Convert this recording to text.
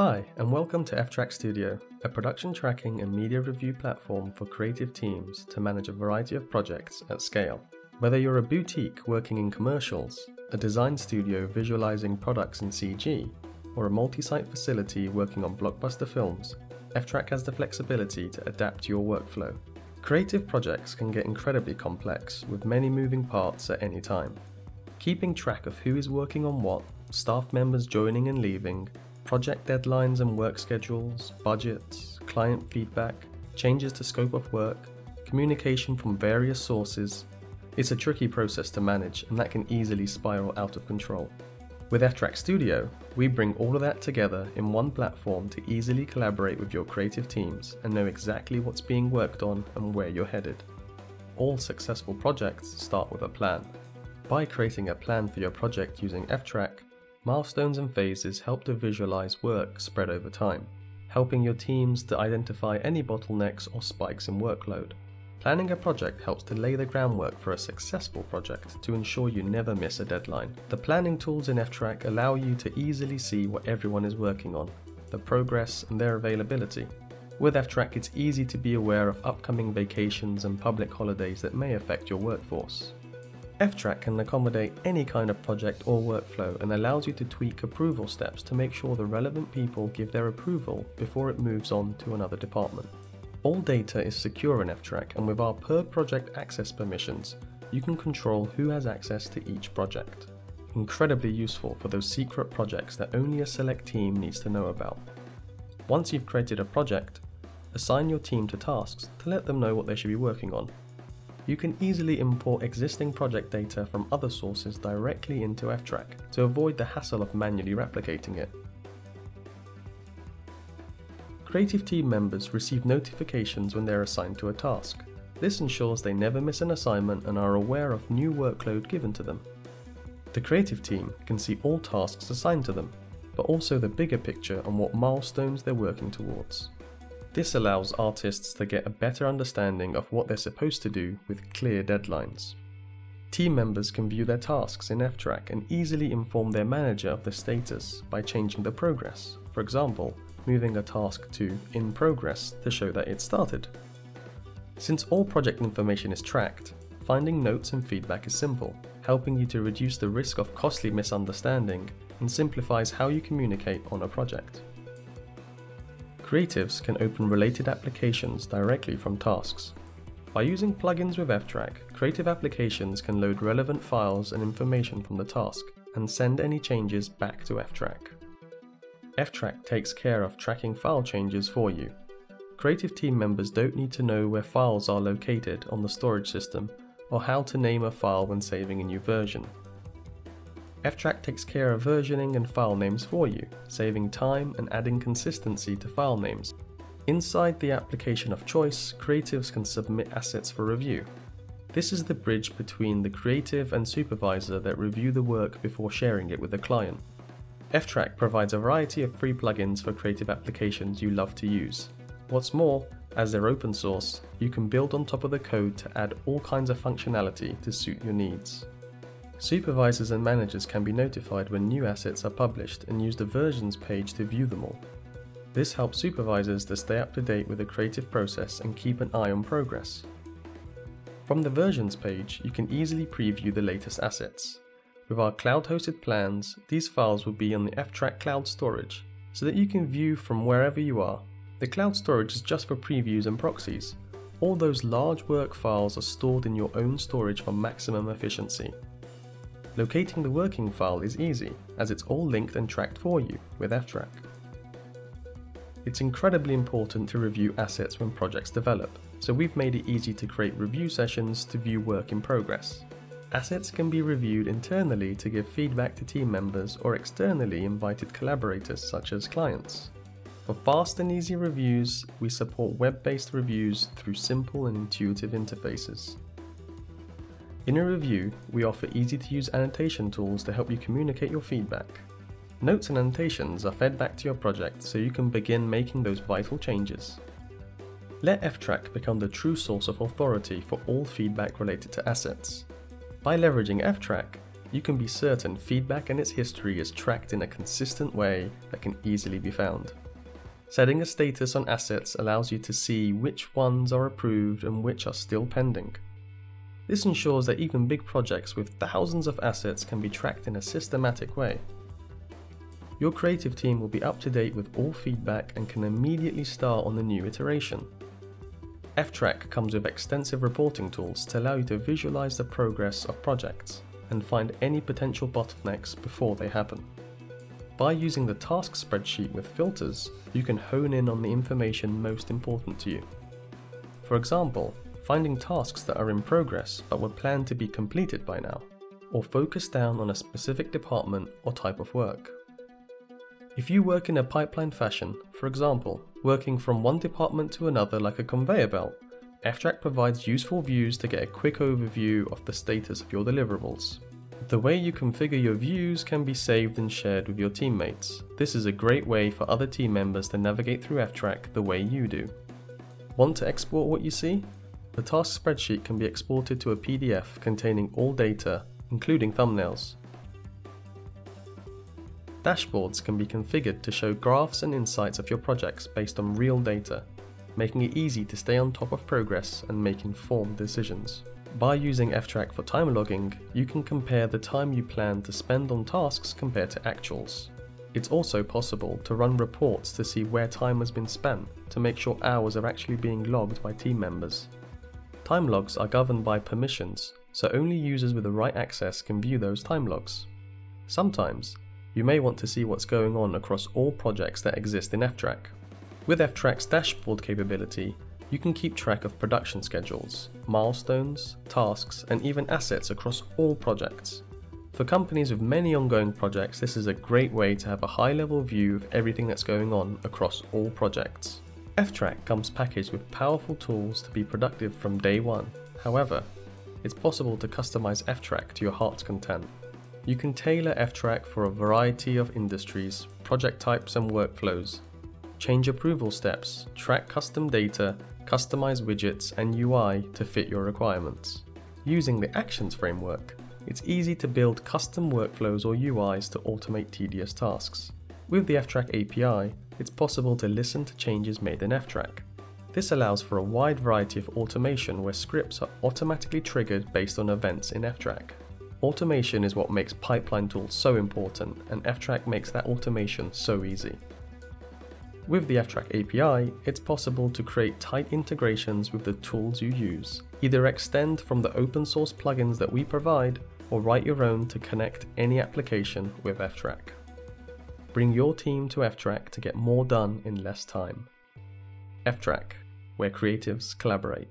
Hi, and welcome to ftrack Studio, a production tracking and media review platform for creative teams to manage a variety of projects at scale. Whether you're a boutique working in commercials, a design studio visualizing products in CG, or a multi site facility working on blockbuster films, ftrack has the flexibility to adapt your workflow. Creative projects can get incredibly complex with many moving parts at any time. Keeping track of who is working on what, staff members joining and leaving, project deadlines and work schedules, budgets, client feedback, changes to scope of work, communication from various sources. It's a tricky process to manage and that can easily spiral out of control. With ftrack Studio, we bring all of that together in one platform to easily collaborate with your creative teams and know exactly what's being worked on and where you're headed. All successful projects start with a plan. By creating a plan for your project using ftrack, Milestones and phases help to visualize work spread over time, helping your teams to identify any bottlenecks or spikes in workload. Planning a project helps to lay the groundwork for a successful project to ensure you never miss a deadline. The planning tools in ftrack allow you to easily see what everyone is working on, the progress and their availability. With ftrack it's easy to be aware of upcoming vacations and public holidays that may affect your workforce. F-Track can accommodate any kind of project or workflow and allows you to tweak approval steps to make sure the relevant people give their approval before it moves on to another department. All data is secure in ftrack and with our per project access permissions, you can control who has access to each project. Incredibly useful for those secret projects that only a select team needs to know about. Once you've created a project, assign your team to tasks to let them know what they should be working on you can easily import existing project data from other sources directly into ftrack to avoid the hassle of manually replicating it. Creative team members receive notifications when they're assigned to a task. This ensures they never miss an assignment and are aware of new workload given to them. The creative team can see all tasks assigned to them, but also the bigger picture on what milestones they're working towards. This allows artists to get a better understanding of what they're supposed to do with clear deadlines. Team members can view their tasks in ftrack and easily inform their manager of the status by changing the progress, for example, moving a task to in progress to show that it started. Since all project information is tracked, finding notes and feedback is simple, helping you to reduce the risk of costly misunderstanding and simplifies how you communicate on a project. Creatives can open related applications directly from tasks. By using plugins with ftrack, creative applications can load relevant files and information from the task and send any changes back to ftrack. ftrack takes care of tracking file changes for you. Creative team members don't need to know where files are located on the storage system or how to name a file when saving a new version. F-Track takes care of versioning and file names for you, saving time and adding consistency to file names. Inside the application of choice, creatives can submit assets for review. This is the bridge between the creative and supervisor that review the work before sharing it with the client. ftrack provides a variety of free plugins for creative applications you love to use. What's more, as they're open source, you can build on top of the code to add all kinds of functionality to suit your needs. Supervisors and managers can be notified when new assets are published and use the versions page to view them all. This helps supervisors to stay up to date with the creative process and keep an eye on progress. From the versions page, you can easily preview the latest assets. With our cloud-hosted plans, these files will be on the ftrack cloud storage, so that you can view from wherever you are. The cloud storage is just for previews and proxies. All those large work files are stored in your own storage for maximum efficiency. Locating the working file is easy, as it's all linked and tracked for you with ftrack. It's incredibly important to review assets when projects develop, so we've made it easy to create review sessions to view work in progress. Assets can be reviewed internally to give feedback to team members or externally invited collaborators such as clients. For fast and easy reviews, we support web-based reviews through simple and intuitive interfaces. In a review, we offer easy to use annotation tools to help you communicate your feedback. Notes and annotations are fed back to your project so you can begin making those vital changes. Let ftrack become the true source of authority for all feedback related to assets. By leveraging ftrack, you can be certain feedback and its history is tracked in a consistent way that can easily be found. Setting a status on assets allows you to see which ones are approved and which are still pending. This ensures that even big projects with thousands of assets can be tracked in a systematic way. Your creative team will be up to date with all feedback and can immediately start on the new iteration. ftrack comes with extensive reporting tools to allow you to visualize the progress of projects and find any potential bottlenecks before they happen. By using the task spreadsheet with filters, you can hone in on the information most important to you. For example, finding tasks that are in progress but were planned to be completed by now, or focus down on a specific department or type of work. If you work in a pipeline fashion, for example, working from one department to another like a conveyor belt, ftrack provides useful views to get a quick overview of the status of your deliverables. The way you configure your views can be saved and shared with your teammates. This is a great way for other team members to navigate through ftrack the way you do. Want to export what you see? The task spreadsheet can be exported to a PDF containing all data, including thumbnails. Dashboards can be configured to show graphs and insights of your projects based on real data, making it easy to stay on top of progress and make informed decisions. By using ftrack for time logging, you can compare the time you plan to spend on tasks compared to actuals. It's also possible to run reports to see where time has been spent to make sure hours are actually being logged by team members. Time logs are governed by permissions, so only users with the right access can view those time logs. Sometimes, you may want to see what's going on across all projects that exist in ftrack. With ftrack's dashboard capability, you can keep track of production schedules, milestones, tasks, and even assets across all projects. For companies with many ongoing projects, this is a great way to have a high level view of everything that's going on across all projects. F-Track comes packaged with powerful tools to be productive from day one. However, it's possible to customize ftrack to your heart's content. You can tailor ftrack for a variety of industries, project types and workflows. Change approval steps, track custom data, customize widgets and UI to fit your requirements. Using the Actions framework, it's easy to build custom workflows or UIs to automate tedious tasks. With the ftrack API, it's possible to listen to changes made in ftrack. This allows for a wide variety of automation where scripts are automatically triggered based on events in ftrack. Automation is what makes pipeline tools so important, and ftrack makes that automation so easy. With the ftrack API, it's possible to create tight integrations with the tools you use. Either extend from the open source plugins that we provide, or write your own to connect any application with F-Track. Bring your team to ftrack to get more done in less time. ftrack, where creatives collaborate.